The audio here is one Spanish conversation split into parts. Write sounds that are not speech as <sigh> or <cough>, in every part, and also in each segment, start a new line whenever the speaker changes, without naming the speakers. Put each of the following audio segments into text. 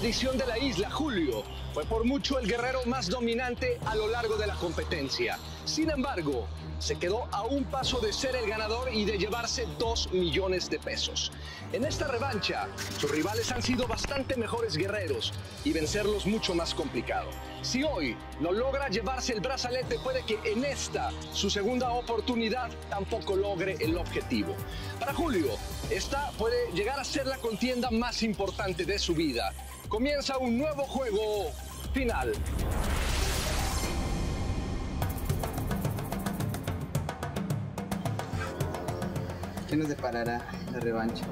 edición de la isla, Julio fue por mucho el guerrero más dominante a lo largo de la competencia. Sin embargo, se quedó a un paso de ser el ganador y de llevarse 2 millones de pesos. En esta revancha, sus rivales han sido bastante mejores guerreros y vencerlos mucho más complicado. Si hoy no logra llevarse el brazalete, puede que en esta, su segunda oportunidad, tampoco logre el objetivo. Para Julio, esta puede llegar a ser la contienda más importante de su vida. Comienza un nuevo juego final.
¿Qué nos deparará la revancha?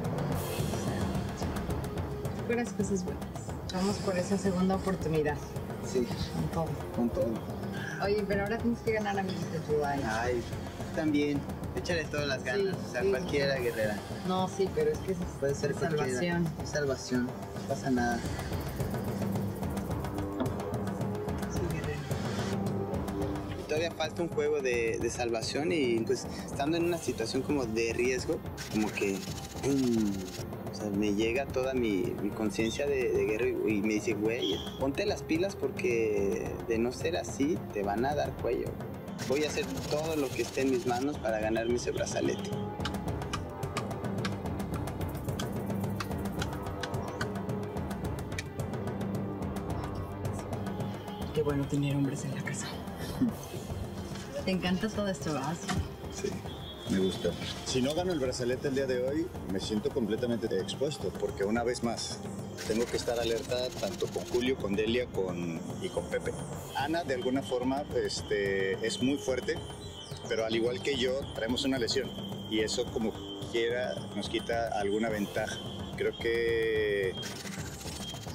Puras cosas buenas. Vamos por esa segunda oportunidad.
Sí,
Con todo.
con todo.
Oye, pero ahora tienes que ganar a mí de Dubai.
Ay, también. Échale todas las ganas.
Sí,
o sea,
sí.
cualquiera guerrera.
No, sí, pero es que es
Puede ser cualquiera.
salvación.
Es salvación. No pasa nada. Todavía falta un juego de, de salvación y pues estando en una situación como de riesgo, como que ¡pum! O sea, me llega toda mi, mi conciencia de, de guerra y, y me dice, güey, ponte las pilas porque de no ser así te van a dar cuello. Voy a hacer todo lo que esté en mis manos para ganarme ese brazalete.
Qué bueno tener hombres en la casa. <laughs> Te encanta todo esto, ¿verdad?
Sí, me gusta. Si no gano el brazalete el día de hoy, me siento completamente expuesto, porque una vez más, tengo que estar alerta tanto con Julio, con Delia con, y con Pepe. Ana, de alguna forma, este, es muy fuerte, pero al igual que yo, traemos una lesión, y eso como quiera nos quita alguna ventaja. Creo que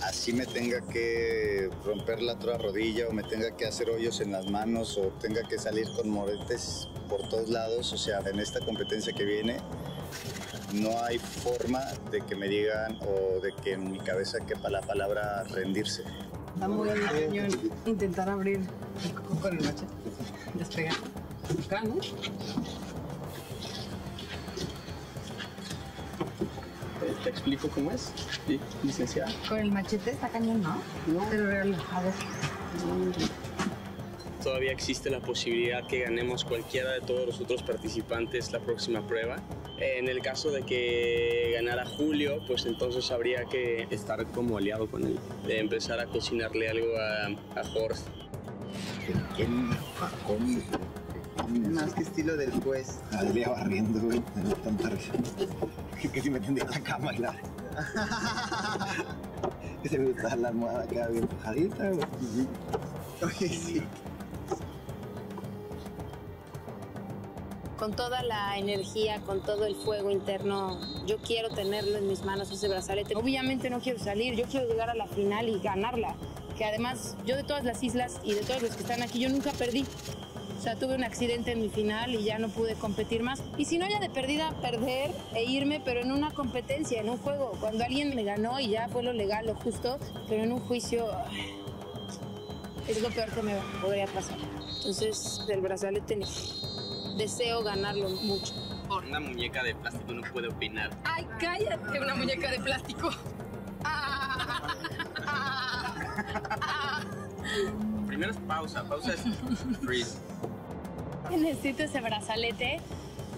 así me tenga que romper la otra rodilla o me tenga que hacer hoyos en las manos o tenga que salir con moretes por todos lados, o sea, en esta competencia que viene, no hay forma de que me digan o de que en mi cabeza quepa la palabra rendirse.
Está muy cañón intentar abrir el coco con el machete. Despegar. Acá, ¿no?
Te explico cómo es, sí, licenciada.
Con el machete está cañón, ¿no? No. Pero relajado.
Todavía existe la posibilidad que ganemos cualquiera de todos los otros participantes la próxima prueba. En el caso de que ganara Julio, pues entonces habría que estar como aliado con él, de empezar a cocinarle algo a, a Jorge.
Más que estilo del juez.
Delia barriendo, güey, tanta risa. Que si me tendría en la cama y la... <laughs> que se me gusta la almohada queda bien fajadita, güey.
Oye, sí.
Con toda la energía, con todo el fuego interno, yo quiero tenerlo en mis manos ese brazalete. Obviamente no quiero salir, yo quiero llegar a la final y ganarla. Que además, yo de todas las islas y de todos los que están aquí, yo nunca perdí. O sea, tuve un accidente en mi final y ya no pude competir más. Y si no, ya de perdida, perder e irme, pero en una competencia, en un juego. Cuando alguien me ganó y ya fue lo legal, lo justo, pero en un juicio es lo peor que me podría pasar. Entonces, del brazalete deseo ganarlo mucho.
Una muñeca de plástico no puede opinar.
¡Ay, cállate! Una muñeca de plástico.
Primero es pausa, pausa es freeze.
Necesito ese brazalete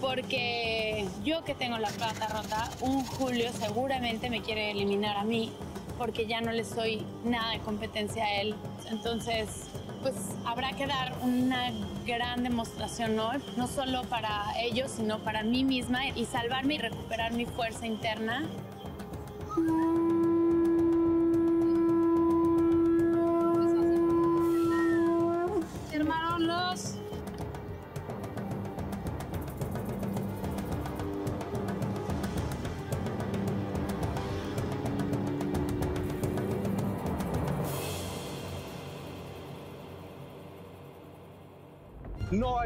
porque yo que tengo la pata rota, un Julio seguramente me quiere eliminar a mí porque ya no le soy nada de competencia a él. Entonces, pues habrá que dar una gran demostración hoy, no solo para ellos, sino para mí misma y salvarme y recuperar mi fuerza interna.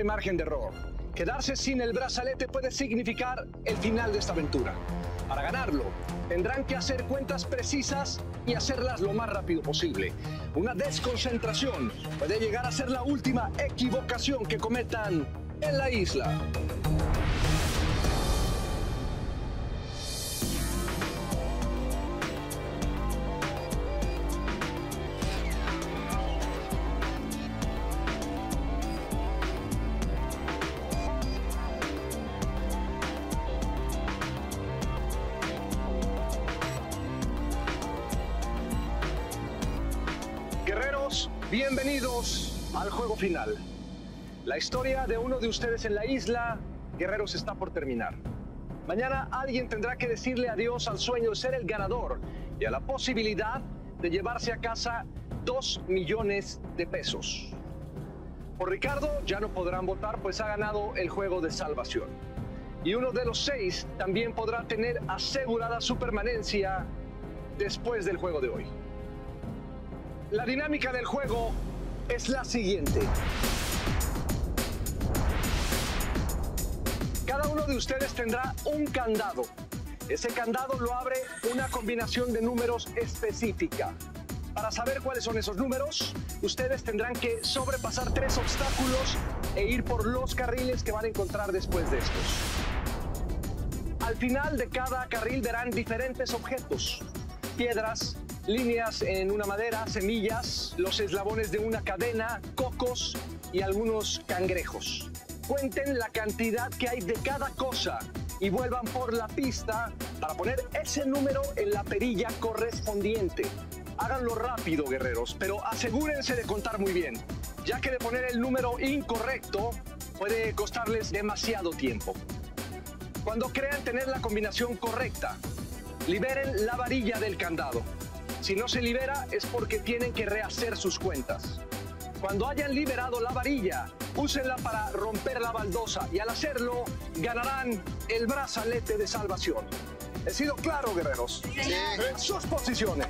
Hay margen de error. Quedarse sin el brazalete puede significar el final de esta aventura. Para ganarlo, tendrán que hacer cuentas precisas y hacerlas lo más rápido posible. Una desconcentración puede llegar a ser la última equivocación que cometan en la isla. Historia de uno de ustedes en la isla, Guerreros, está por terminar. Mañana alguien tendrá que decirle adiós al sueño de ser el ganador y a la posibilidad de llevarse a casa dos millones de pesos. Por Ricardo ya no podrán votar pues ha ganado el juego de salvación. Y uno de los seis también podrá tener asegurada su permanencia después del juego de hoy. La dinámica del juego es la siguiente. Cada uno de ustedes tendrá un candado. Ese candado lo abre una combinación de números específica. Para saber cuáles son esos números, ustedes tendrán que sobrepasar tres obstáculos e ir por los carriles que van a encontrar después de estos. Al final de cada carril verán diferentes objetos, piedras, líneas en una madera, semillas, los eslabones de una cadena, cocos y algunos cangrejos. Cuenten la cantidad que hay de cada cosa y vuelvan por la pista para poner ese número en la perilla correspondiente. Háganlo rápido, guerreros, pero asegúrense de contar muy bien, ya que de poner el número incorrecto puede costarles demasiado tiempo. Cuando crean tener la combinación correcta, liberen la varilla del candado. Si no se libera es porque tienen que rehacer sus cuentas. Cuando hayan liberado la varilla, úsenla para romper la baldosa y al hacerlo ganarán el brazalete de salvación. ¿He sido claro, guerreros? Sí. Sus posiciones.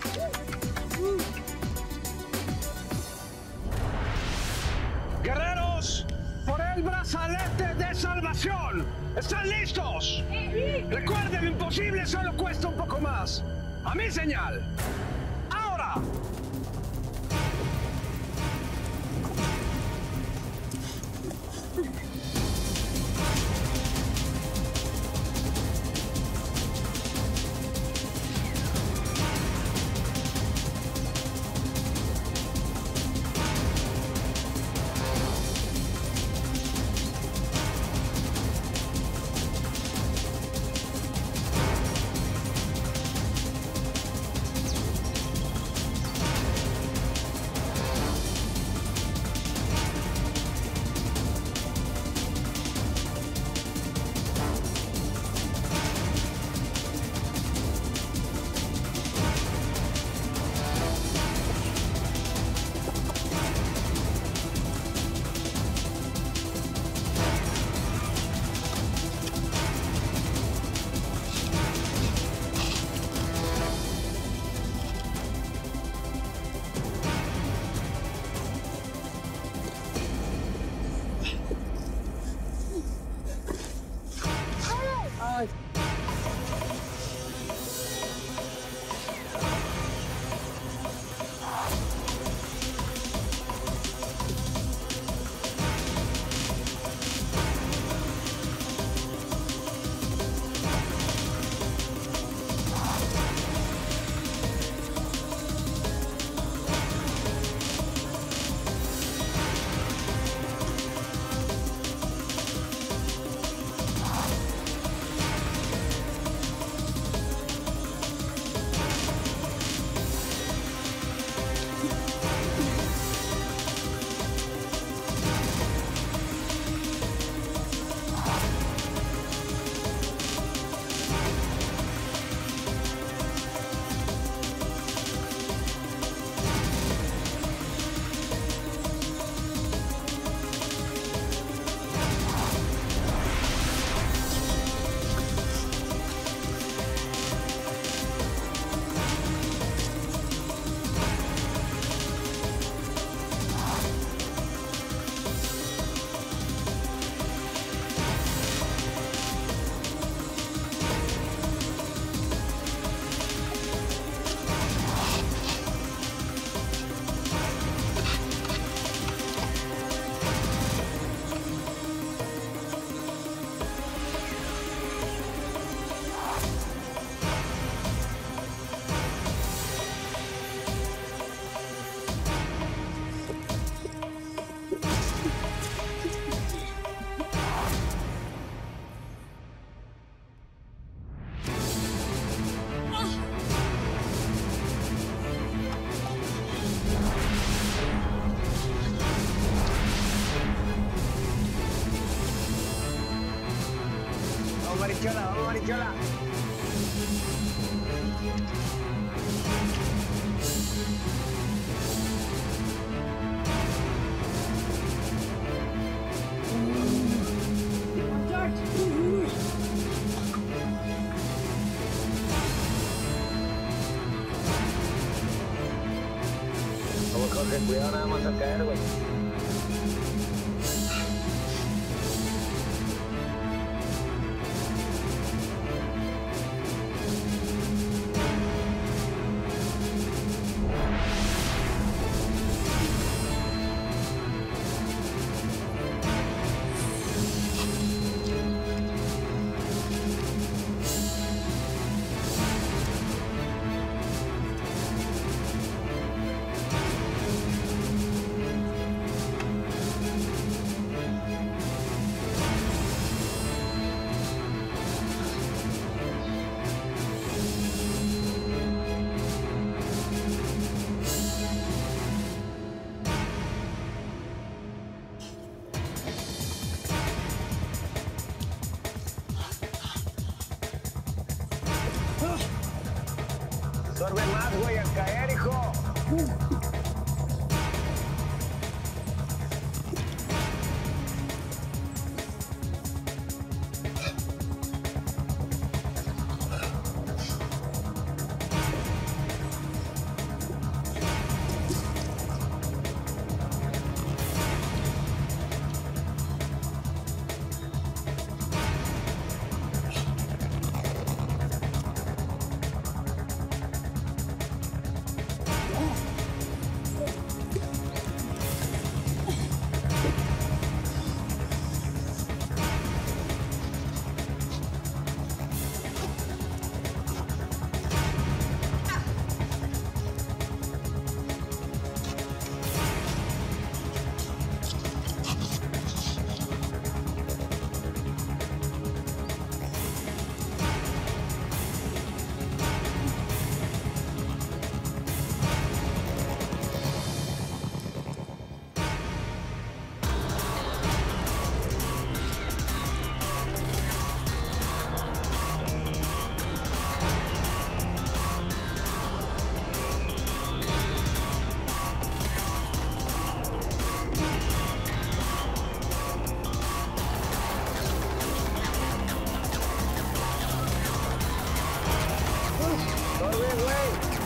Guerreros, por el brazalete de salvación. ¿Están listos? Recuerden, lo imposible solo cuesta un poco más. A mi señal. Ahora.
Cuidado, nada más a caer, güey. Sorbe, güey.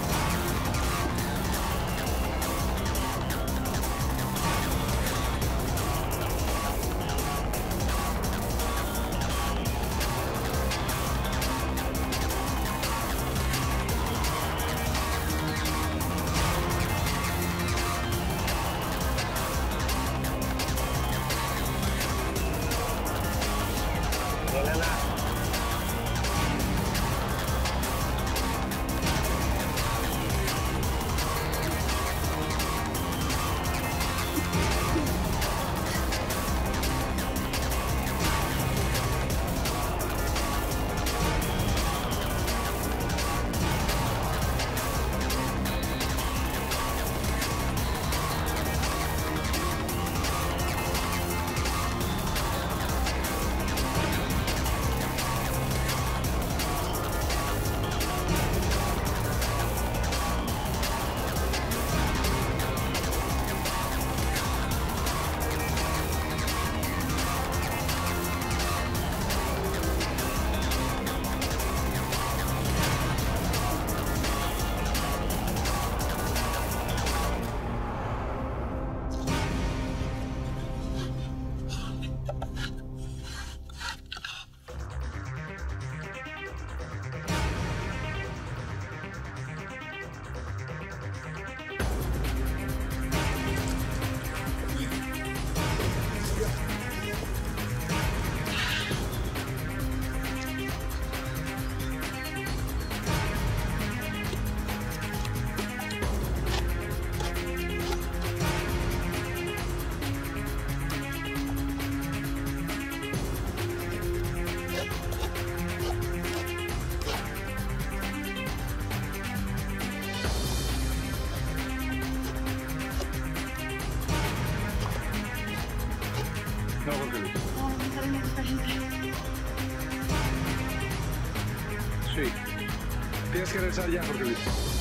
Tienes que regresar ya, Jorge Luis.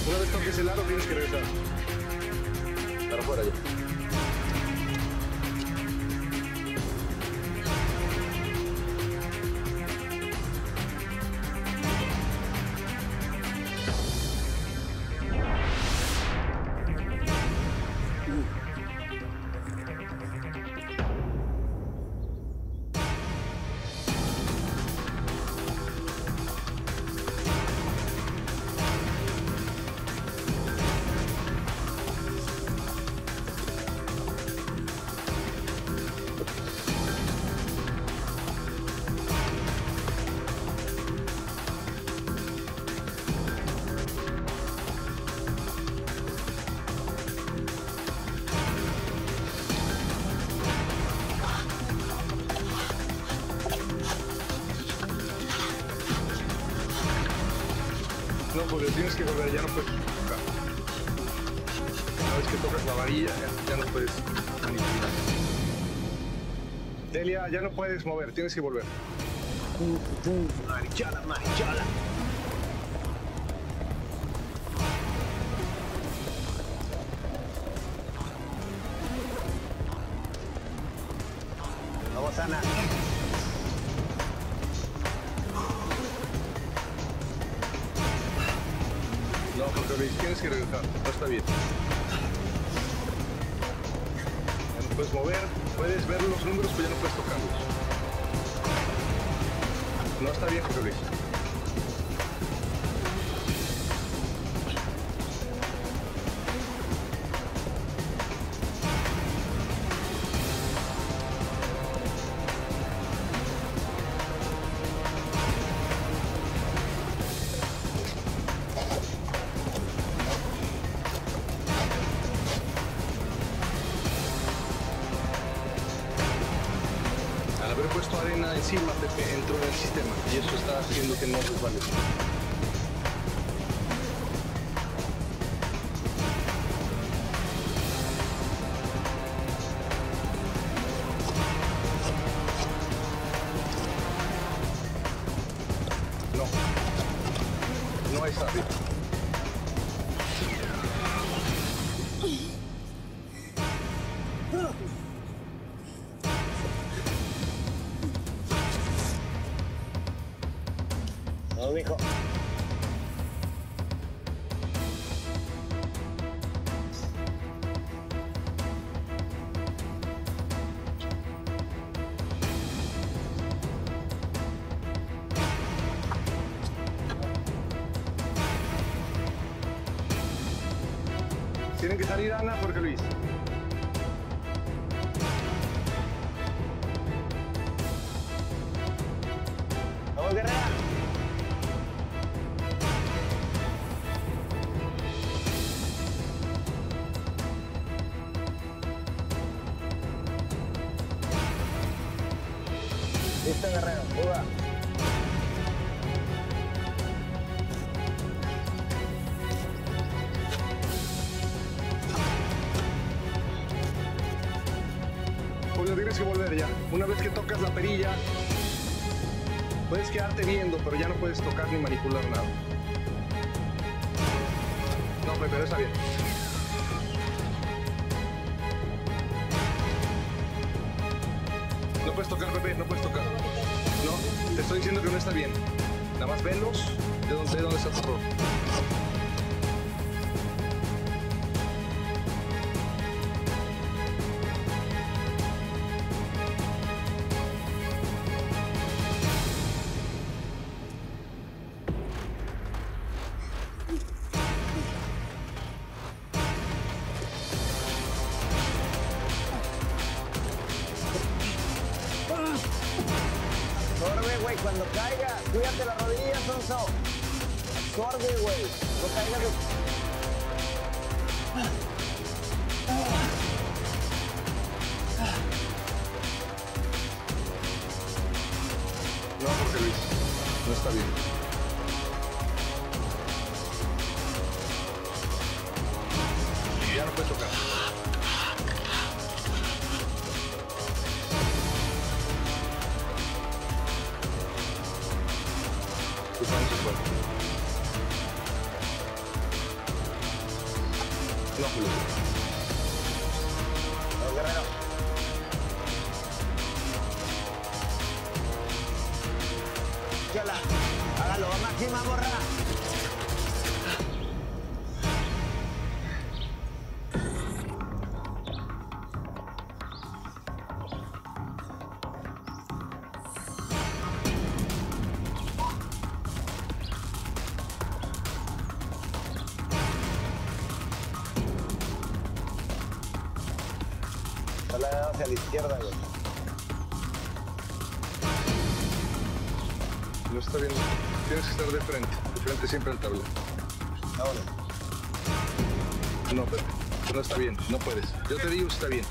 Una vez toques el aro, tienes que regresar. Tienes que volver, ya no puedes tocar. Una vez que tocas la varilla, ya, no puedes manipular. Delia, ya no puedes mover, tienes que volver.
Marichola, marichola.
Puedes mover, puedes ver los números, pero ya no puedes tocarlos. No está bien, Jorge Luis. Salir Ana, Jorge Luis.
Vamos,
manipular nada. No, pero está bien. No puedes tocar, Pepe, no puedes tocar. No, te estoy diciendo que no está bien. Nada más velos de dónde, de dónde está tu error.
Cuídate las rodillas, Sonso. Absorbe, güey. No caigas. Hacia la izquierda, güey.
No está bien. Tienes que estar de frente. De frente siempre al tabla.
Ahora.
No, Pepe. No está bien. No puedes. Yo te digo, está bien.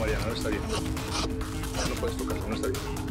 Mariana, no está bien. No puedes tocar, no está bien.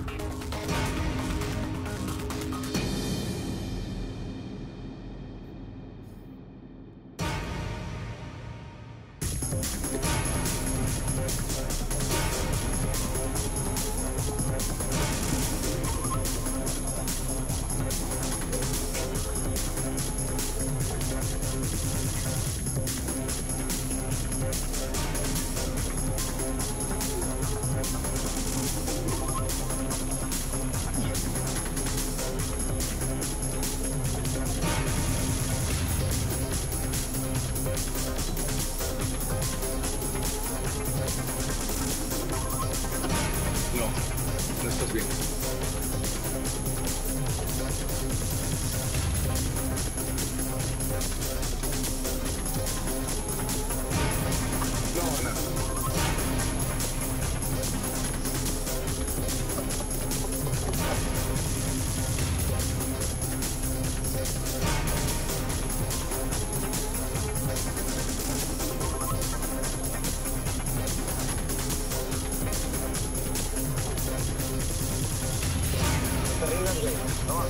Rindas, güey. No.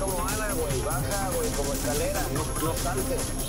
Como Ana, güey. Baja, güey, como escalera. No, no saltes.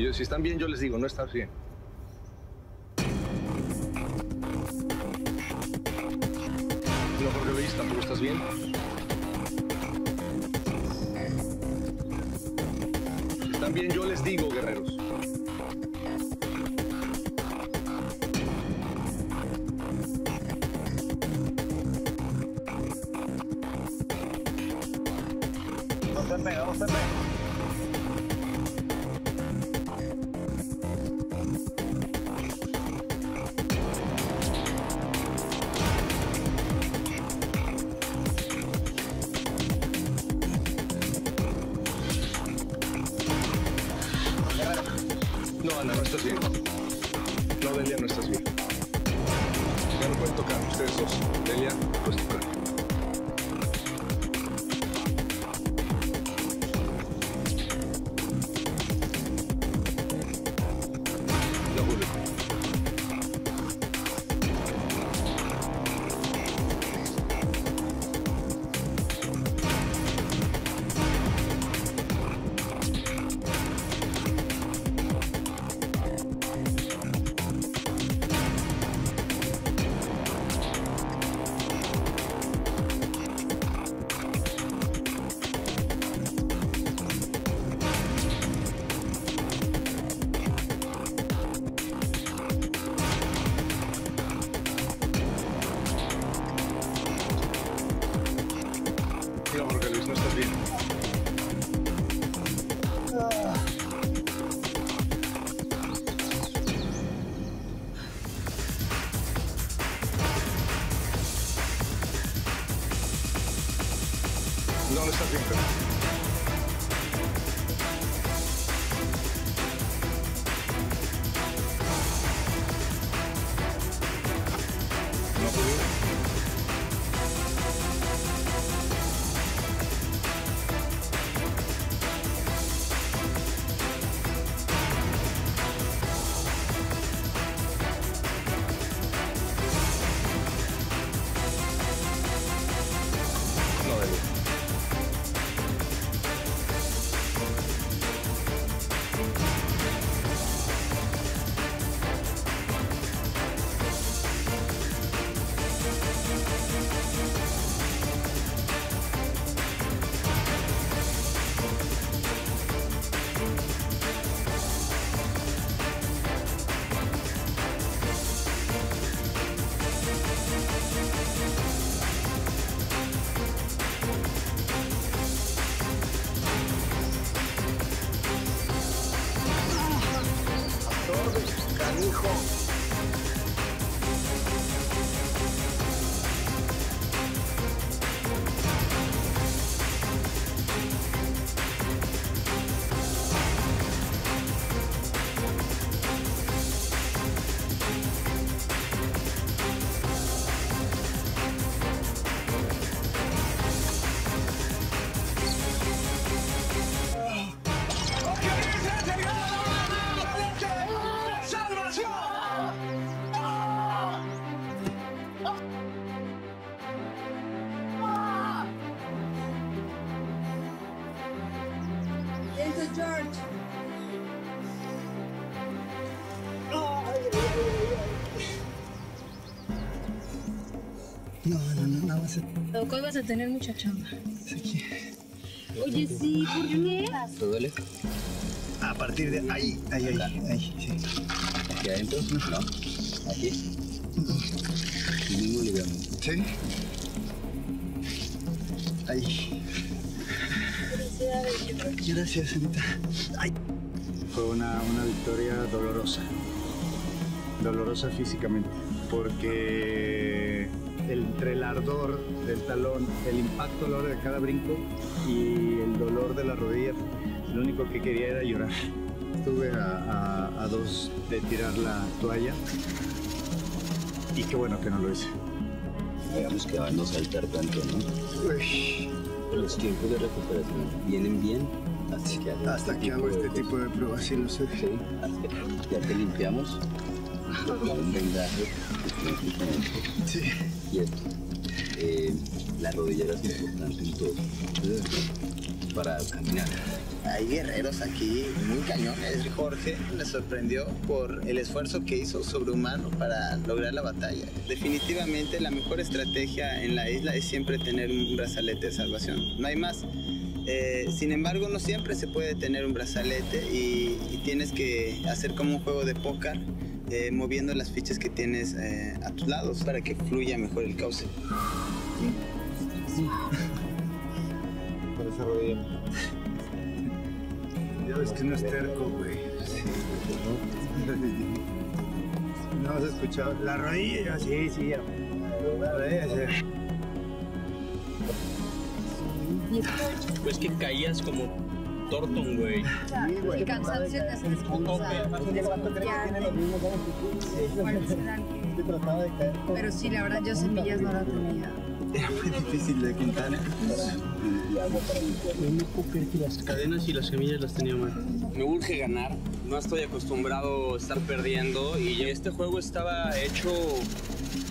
Si, si están bien, yo les digo, no estás bien. No,
no
estás
Doc, hoy vas a tener mucha chamba. Oye, sí, ¿por qué?
¿Te duele? A partir de ahí, ahí, ahí, ahí, sí. ¿Aquí adentro? No. ¿Aquí? El mismo ligamento. ¿Sí? Ahí. Gracias, Anita. Ay.
Fue una, una victoria dolorosa. Dolorosa físicamente. Porque entre el ardor del talón, el impacto a la hora de cada brinco y el dolor de la rodilla, lo único que quería era llorar. Estuve a, a- a dos de tirar la toalla y qué bueno que no lo hice.
Digamos que va a no saltar tanto, ¿no?
Uy,
Los tiempos de recuperación vienen bien hasta que hago
hasta que hago este tipo de pruebas, sí lo sé.
Sí, ya te limpiamos. <laughs> Un vendaje.
Sí.
Esto. Eh, la rodillera es importante en todo. Para caminar. Hay guerreros aquí muy cañones. Jorge me sorprendió por el esfuerzo que hizo sobrehumano para lograr la batalla. Definitivamente la mejor estrategia en la isla es siempre tener un brazalete de salvación. No hay más. Eh, sin embargo, no siempre se puede tener un brazalete y, y tienes que hacer como un juego de póker, eh, moviendo las fichas que tienes eh, a tus lados para que fluya mejor el cauce.
Por esa rodilla.
Ya ves que no es terco, güey. No has escuchado. La rodilla, sí, sí, ya. La rodilla, sí.
Pues que caías como Torton, güey.
El cansancio te hace descansar. Pero sí, la verdad, yo semillas no la tenía.
Era muy difícil de contar.
Las cadenas y las semillas las tenía mal. Me urge ganar. No estoy acostumbrado a estar perdiendo y este juego estaba hecho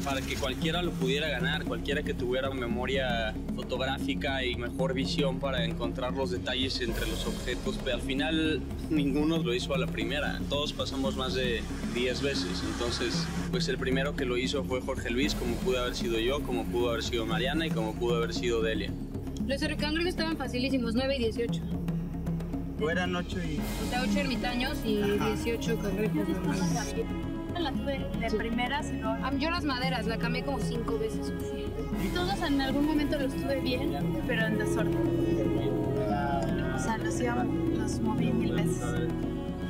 para que cualquiera lo pudiera ganar, cualquiera que tuviera memoria fotográfica y mejor visión para encontrar los detalles entre los objetos, pero al final ninguno lo hizo a la primera, todos pasamos más de 10 veces, entonces pues el primero que lo hizo fue Jorge Luis, como pudo haber sido yo, como pudo haber sido Mariana y como pudo haber sido Delia.
Los recangreos estaban facilísimos, 9 y 18.
O eran ocho y...
O sea, 8 ermitaños y 18 cangrejos normales.
La tuve de primeras, pero
Ah, Yo las maderas, la cambié como 5 veces.
todos en algún momento los tuve bien, pero en desorden. O sea, los, iba, los moví mil veces.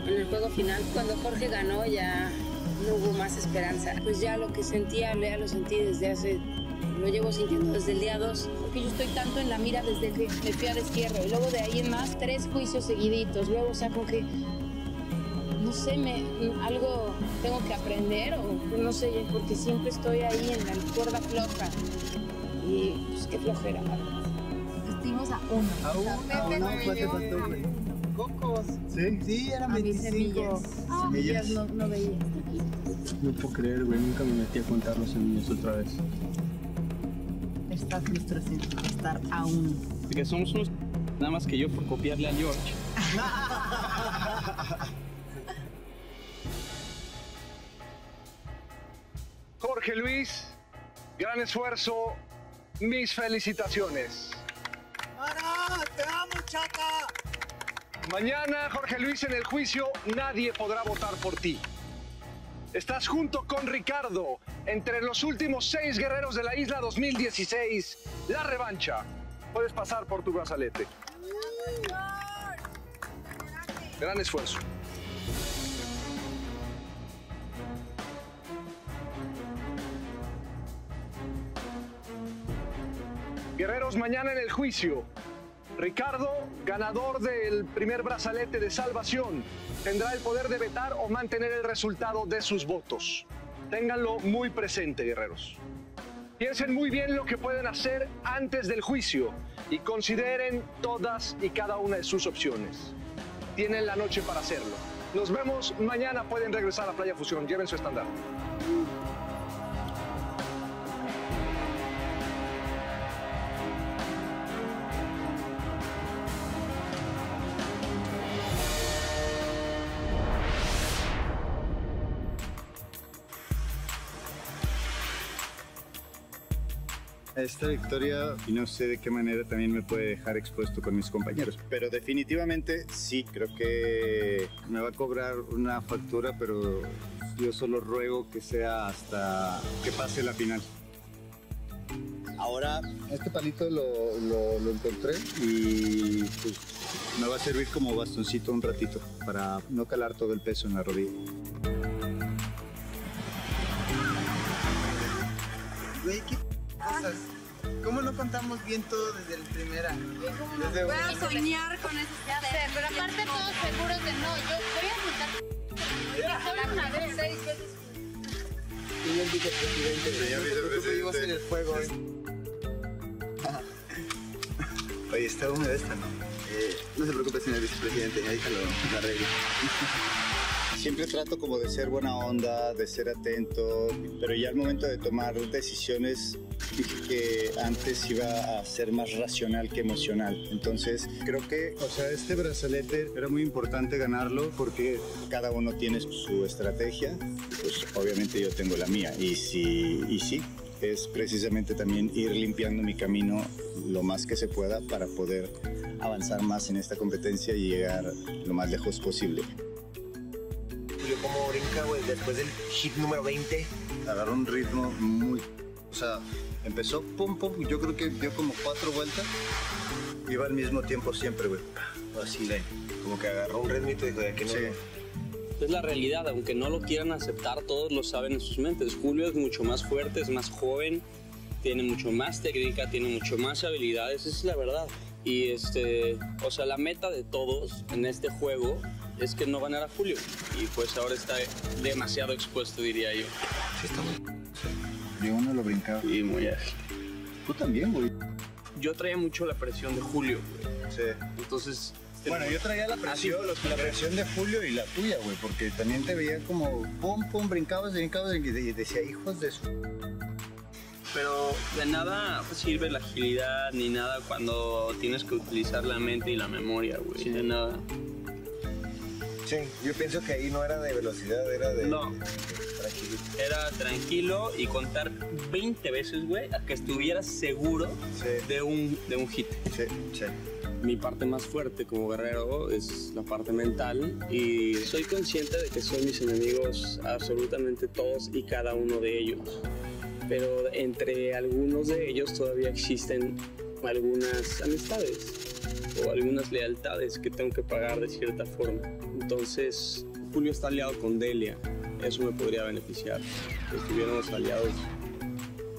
En el juego final, cuando Jorge ganó, ya no hubo más esperanza. Pues ya lo que sentía, ya lo sentí desde hace. Lo llevo sintiendo desde el día 2, porque yo estoy tanto en la mira desde que me fui a destierro. Y luego de ahí en más, tres juicios seguiditos. Luego, o sea, como que. No sé, me, algo tengo que aprender, o no sé, porque siempre estoy ahí en la cuerda floja. Y pues qué flojera.
Estuvimos a uno.
A uno,
A
uno,
Pepe
¿cuál te
me
faltó, güey? Cocos.
¿Sí?
Sí, eran
A mí
25.
semillas. Semillas no, no veía.
No puedo creer, güey, nunca me metí a contar los semillas otra vez.
Esta frustración, estar a uno.
Porque somos unos... Nada más que yo por copiarle a George. <laughs>
Luis, gran esfuerzo, mis felicitaciones.
¡Te amo, chata!
Mañana, Jorge Luis, en el juicio nadie podrá votar por ti. Estás junto con Ricardo entre los últimos seis guerreros de la isla 2016. La revancha. Puedes pasar por tu brazalete. Gran esfuerzo. Guerreros, mañana en el juicio. Ricardo, ganador del primer brazalete de salvación, tendrá el poder de vetar o mantener el resultado de sus votos. Ténganlo muy presente, guerreros. Piensen muy bien lo que pueden hacer antes del juicio y consideren todas y cada una de sus opciones. Tienen la noche para hacerlo. Nos vemos mañana. Pueden regresar a Playa Fusión. Lleven su estandarte.
Esta victoria, y no sé de qué manera también me puede dejar expuesto con mis compañeros, pero definitivamente sí, creo que me va a cobrar una factura, pero yo solo ruego que sea hasta que pase la final. Ahora, este palito lo, lo- lo encontré y pues, me va a servir como bastoncito un ratito para no calar todo el peso en la rodilla.
Güey, cosas. ¿Cómo no contamos bien todo desde la primera? Desde
Voy a soñar con eso.
Ya sé, pero aparte todos seguros de no. Yo voy a contar. Solo una vez.
Seis veces.
Señor vicepresidente, no se preocupe, vivimos en el juego. ¿eh? Oye, está húmeda esta, ¿no? Eh, no se preocupe, señor vicepresidente, ahorita lo, lo arreglo.
Siempre trato como de ser buena onda, de ser atento, pero ya al momento de tomar decisiones dije que antes iba a ser más racional que emocional. Entonces creo que, o sea, este brazalete era muy importante ganarlo porque cada uno tiene su estrategia, pues obviamente yo tengo la mía. Y sí, y sí, es precisamente también ir limpiando mi camino lo más que se pueda para poder avanzar más en esta competencia y llegar lo más lejos posible.
¿Cómo brinca, güey? Después del hit número 20.
Agarró un ritmo muy... O sea, empezó pum pum, yo creo que dio como cuatro vueltas. Iba al mismo tiempo siempre, güey.
Así, güey. Como que agarró un ritmito y dijo, de aquí no.
Sí.
Es la realidad, aunque no lo quieran aceptar, todos lo saben en sus mentes. Julio es mucho más fuerte, es más joven, tiene mucho más técnica, tiene mucho más habilidades, esa es la verdad. Y este, o sea, la meta de todos en este juego es que no ganara Julio. Y pues ahora está demasiado expuesto, diría yo.
Sí, está muy.
Yo uno lo brincaba.
Y muy ágil.
Tú también, güey.
Yo traía mucho la presión de Julio, güey.
Sí.
Entonces,
Bueno, yo traía la presión, la presión de Julio y la tuya, güey, porque también te veía como pum, pum, brincabas, brincabas y de- y decía, hijos de su...
pero de nada sirve la agilidad ni nada cuando tienes que utilizar la mente y la memoria, güey. De nada.
Sí, yo pienso que ahí no era de velocidad, era de.
No.
de tranquilito.
Era tranquilo y contar 20 veces, güey, a que estuvieras seguro
Sí.
de un, de un hit.
Sí, sí.
Mi parte más fuerte como guerrero es la parte mental y soy consciente de que son mis enemigos absolutamente todos y cada uno de ellos. Pero entre algunos de ellos todavía existen algunas amistades o algunas lealtades que tengo que pagar de cierta forma. Entonces, Julio está aliado con Delia. Eso me podría beneficiar. Que estuviéramos aliados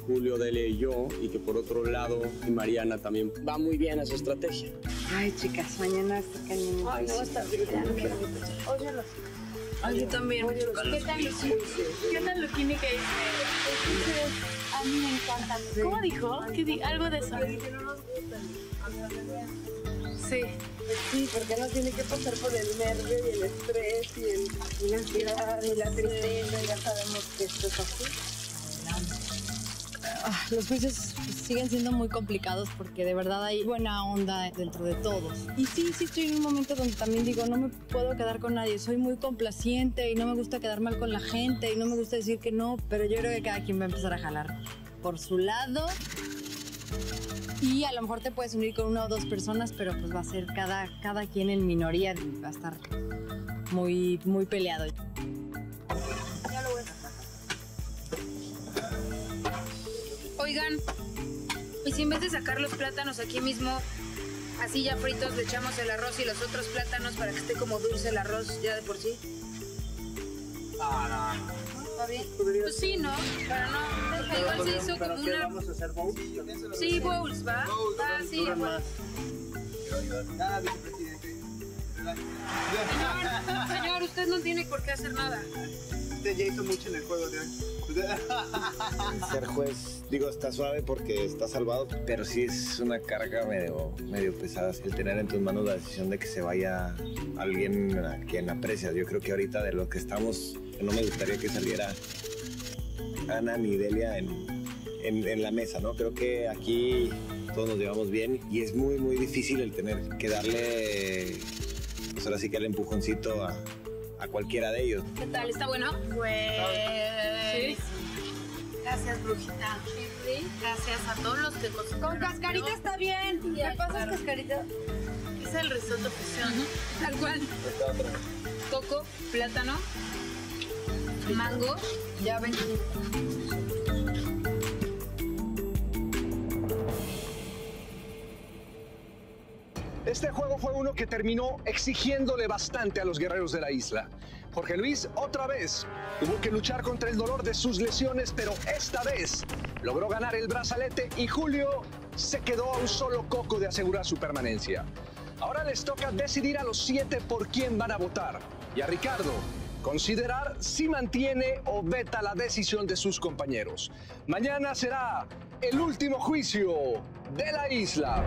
Julio, Delia y yo, y que por otro lado, y Mariana también va muy bien a su estrategia.
Ay, chicas, mañana está cañón.
Ay, no, está brillante. Óyalo.
Ay, yo también.
¿Qué tal, ¿Qué tal Luquini que dice? A mí me encantan. ¿Cómo dijo? ¿Qué di- Algo de eso. Sí.
Sí, porque no tiene que pasar por el nervio y el estrés y, el, y la ansiedad y la tristeza. Ya sabemos que esto es así.
Ah, los juicios pues, siguen siendo muy complicados porque de verdad hay buena onda dentro de todos. Y sí, sí estoy en un momento donde también digo, no me puedo quedar con nadie, soy muy complaciente y no me gusta quedar mal con la gente y no me gusta decir que no, pero yo creo que cada quien va a empezar a jalar por su lado. Y a lo mejor te puedes unir con una o dos personas, pero pues va a ser cada, cada quien en minoría y va a estar muy, muy peleado.
Oigan, ¿y si en vez de sacar los plátanos aquí mismo, así ya fritos, le echamos el arroz y los otros plátanos para que esté como dulce el arroz ya de por sí?
Ah,
¿Está bien? Pues sí, ¿no? Pero no. Igual se hizo como una.
vamos a hacer bowls?
Sí, bowls, ¿va? Va, sí, pues.
Nada, vicepresidente.
Señor, señor, usted no tiene por qué hacer nada.
Usted ya hizo mucho en el juego de. <laughs>
Ser juez, digo, está suave porque está salvado, pero sí es una carga medio, medio pesada el tener en tus manos la decisión de que se vaya alguien a quien aprecias. Yo creo que ahorita de lo que estamos, no me gustaría que saliera Ana ni Delia en, en- en la mesa, ¿no? Creo que aquí todos nos llevamos bien y es muy, muy difícil el tener que darle, pues ahora sí que el empujoncito a, a cualquiera de ellos.
¿Qué tal? ¿Está bueno?
Sí. Gracias, brujita. Gracias a todos los que cocinaron.
Con cascarita está bien. ¿Me pasas cascarita?
Es el risotto fusión.
Tal cual. Coco, plátano, mango.
Ya ven.
Este juego fue uno que terminó exigiéndole bastante a los guerreros de la isla. Jorge Luis otra vez tuvo que luchar contra el dolor de sus lesiones, pero esta vez logró ganar el brazalete y Julio se quedó a un solo coco de asegurar su permanencia. Ahora les toca decidir a los siete por quién van a votar y a Ricardo considerar si mantiene o veta la decisión de sus compañeros. Mañana será el último juicio de la isla.